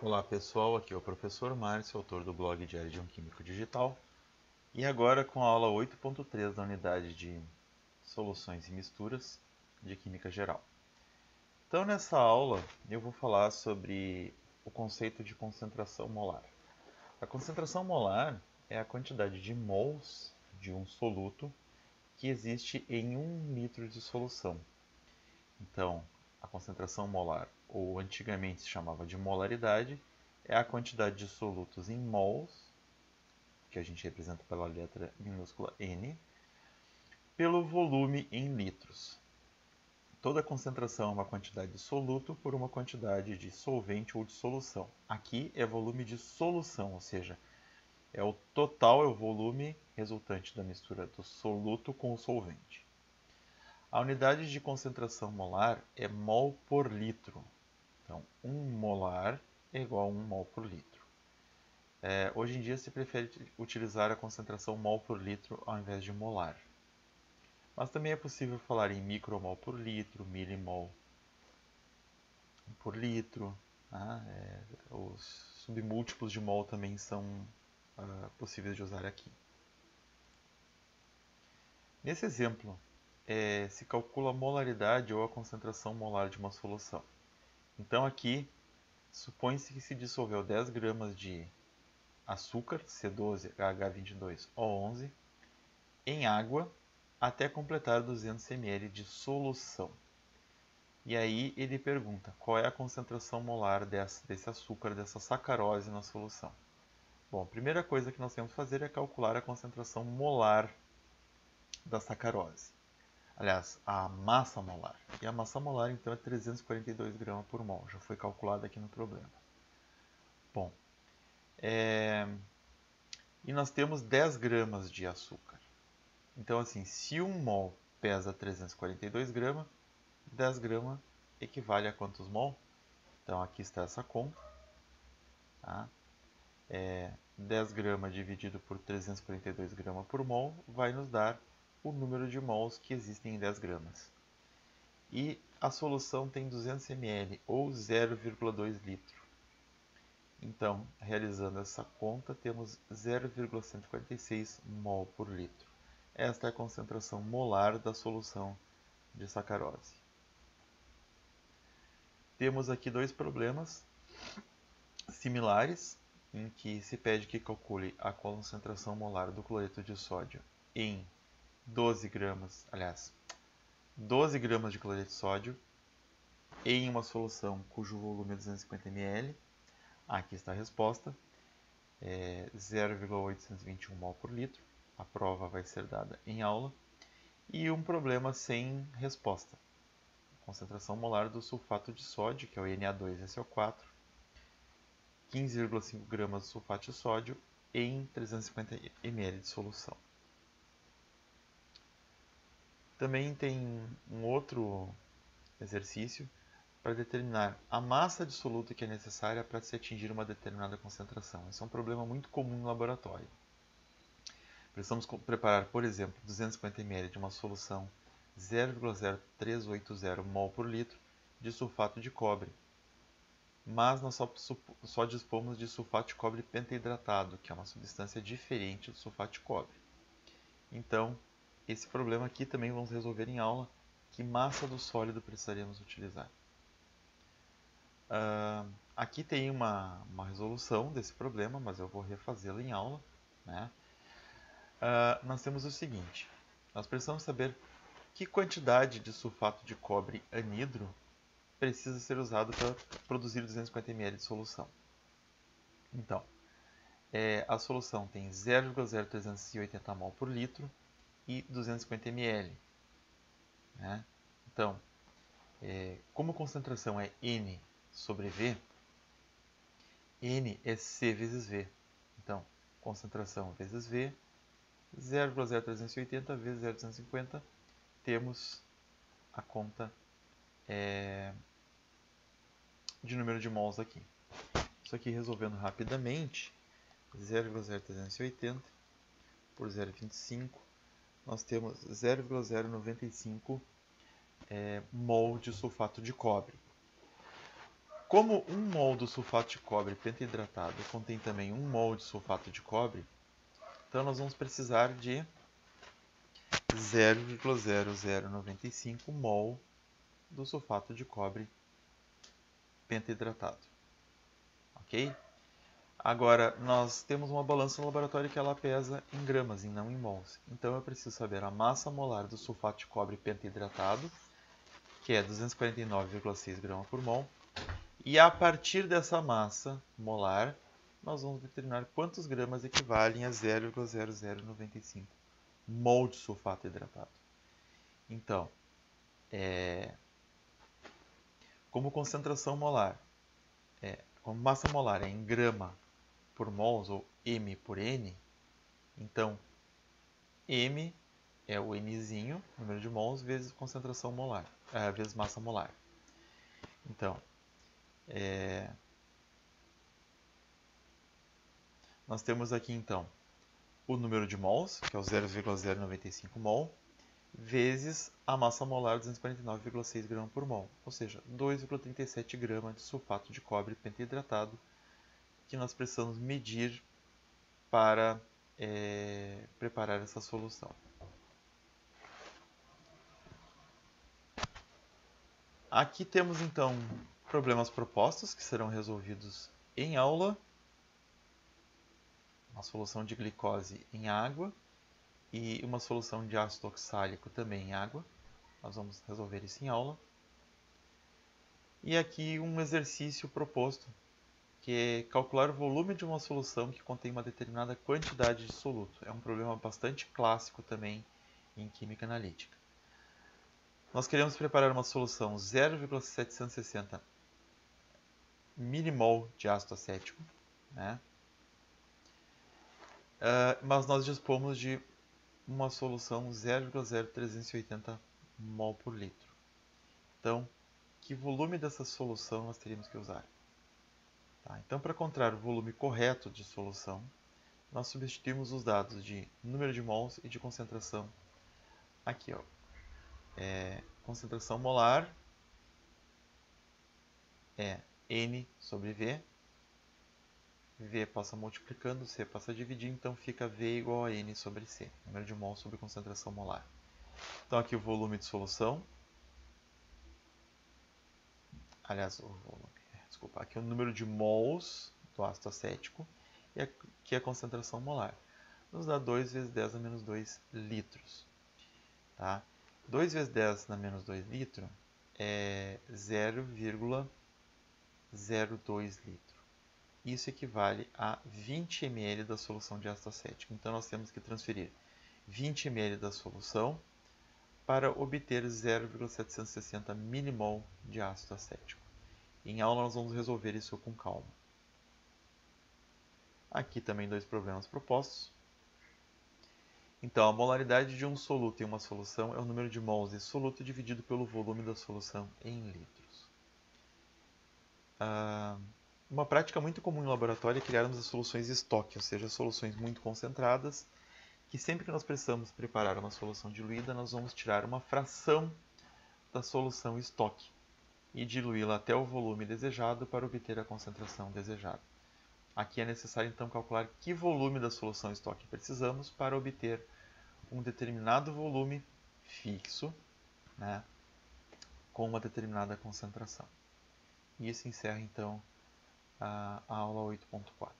Olá pessoal, aqui é o professor Márcio, autor do blog Diário de um Químico Digital. E agora com a aula 8.3 da unidade de Soluções e Misturas de Química Geral. Então nessa aula eu vou falar sobre o conceito de concentração molar. A concentração molar é a quantidade de mols de um soluto que existe em um litro de solução. Então, a concentração molar ou antigamente se chamava de molaridade, é a quantidade de solutos em mols, que a gente representa pela letra minúscula N, pelo volume em litros. Toda concentração é uma quantidade de soluto por uma quantidade de solvente ou de solução. Aqui é volume de solução, ou seja, é o total, é o volume resultante da mistura do soluto com o solvente. A unidade de concentração molar é mol por litro, então, 1 molar é igual a 1 mol por litro. É, hoje em dia se prefere utilizar a concentração mol por litro ao invés de molar. Mas também é possível falar em micromol por litro, milimol por litro. Tá? É, os submúltiplos de mol também são uh, possíveis de usar aqui. Nesse exemplo, é, se calcula a molaridade ou a concentração molar de uma solução. Então aqui supõe-se que se dissolveu 10 gramas de açúcar, C12H22O11, em água até completar 200 ml de solução. E aí ele pergunta qual é a concentração molar desse, desse açúcar, dessa sacarose na solução. Bom, a primeira coisa que nós temos que fazer é calcular a concentração molar da sacarose aliás, a massa molar. E a massa molar, então, é 342 gramas por mol. Já foi calculado aqui no problema. Bom, é... e nós temos 10 gramas de açúcar. Então, assim, se um mol pesa 342 gramas, 10 gramas equivale a quantos mol? Então, aqui está essa conta. Tá? É, 10 gramas dividido por 342 gramas por mol vai nos dar o número de mols que existem em 10 gramas. E a solução tem 200 ml ou 0,2 litro. Então, realizando essa conta, temos 0,146 mol por litro. Esta é a concentração molar da solução de sacarose. Temos aqui dois problemas similares, em que se pede que calcule a concentração molar do cloreto de sódio em 12 gramas, aliás, 12 gramas de cloreto de sódio em uma solução cujo volume é 250 ml. Aqui está a resposta, é 0,821 mol por litro. A prova vai ser dada em aula. E um problema sem resposta. Concentração molar do sulfato de sódio, que é o Na2SO4, 15,5 gramas de sulfato de sódio em 350 ml de solução. Também tem um outro exercício para determinar a massa de soluto que é necessária para se atingir uma determinada concentração. Esse é um problema muito comum no laboratório. Precisamos preparar, por exemplo, 250 ml de uma solução 0,0380 mol por litro de sulfato de cobre. Mas nós só, só dispomos de sulfato de cobre pentaidratado, que é uma substância diferente do sulfato de cobre. Então, esse problema aqui também vamos resolver em aula. Que massa do sólido precisaríamos utilizar? Uh, aqui tem uma, uma resolução desse problema, mas eu vou refazê-lo em aula. Né? Uh, nós temos o seguinte, nós precisamos saber que quantidade de sulfato de cobre anidro precisa ser usado para produzir 250 ml de solução. Então, é, a solução tem 0,0380 mol por litro, e 250 ml. Né? Então, é, como a concentração é N sobre V, N é C vezes V. Então, concentração vezes V, 0,0380 vezes 0,250, temos a conta é, de número de mols aqui. Isso aqui resolvendo rapidamente, 0,0380 por 0,25 nós temos 0,095 é, mol de sulfato de cobre. Como um mol do sulfato de cobre pentahidratado contém também um mol de sulfato de cobre, então nós vamos precisar de 0,0095 mol do sulfato de cobre pentahidratado. Ok? Agora, nós temos uma balança no laboratório que ela pesa em gramas e não em mols. Então eu preciso saber a massa molar do sulfato de cobre pentahidratado, que é 249,6 gramas por mol, e a partir dessa massa molar, nós vamos determinar quantos gramas equivalem a 0,0095 mol de sulfato hidratado. Então, é, como concentração molar, é, como massa molar é em grama por mols ou m por n, então m é o nzinho, número de mols, vezes concentração molar, é, vezes massa molar. Então, é... Nós temos aqui então o número de mols, que é o 0,095 mol, vezes a massa molar 249,6 gramas por mol, ou seja, 2,37 gramas de sulfato de cobre pentahidratado que nós precisamos medir para é, preparar essa solução. Aqui temos então problemas propostos que serão resolvidos em aula. Uma solução de glicose em água e uma solução de ácido oxálico também em água. Nós vamos resolver isso em aula. E aqui um exercício proposto, que é calcular o volume de uma solução que contém uma determinada quantidade de soluto. É um problema bastante clássico também em química analítica. Nós queremos preparar uma solução 0,760 milimol de ácido acético, né? Uh, mas nós dispomos de uma solução 0,0380 mol por litro. Então, que volume dessa solução nós teríamos que usar? Tá, então, para encontrar o volume correto de solução, nós substituímos os dados de número de mols e de concentração. Aqui, ó, é, concentração molar é N sobre V. V passa multiplicando, C passa dividindo, então fica V igual a N sobre C, número de mol sobre concentração molar. Então aqui o volume de solução, aliás, o volume, desculpa, aqui é o número de mols do ácido acético e aqui é a concentração molar. Nos dá 2 vezes 10 a menos 2 litros. Tá? 2 vezes 10 a menos 2 litros é 0,5 0,2 litro. Isso equivale a 20 ml da solução de ácido acético. Então, nós temos que transferir 20 ml da solução para obter 0,760 milimol de ácido acético. Em aula, nós vamos resolver isso com calma. Aqui também dois problemas propostos. Então, a molaridade de um soluto em uma solução é o número de mols de soluto dividido pelo volume da solução em litros. Ah, uma prática muito comum em laboratório é criarmos as soluções estoque, ou seja, soluções muito concentradas, que sempre que nós precisamos preparar uma solução diluída, nós vamos tirar uma fração da solução estoque e diluí-la até o volume desejado para obter a concentração desejada. Aqui é necessário então calcular que volume da solução estoque precisamos para obter um determinado volume fixo né, com uma determinada concentração. E isso encerra então a, aula 8.4.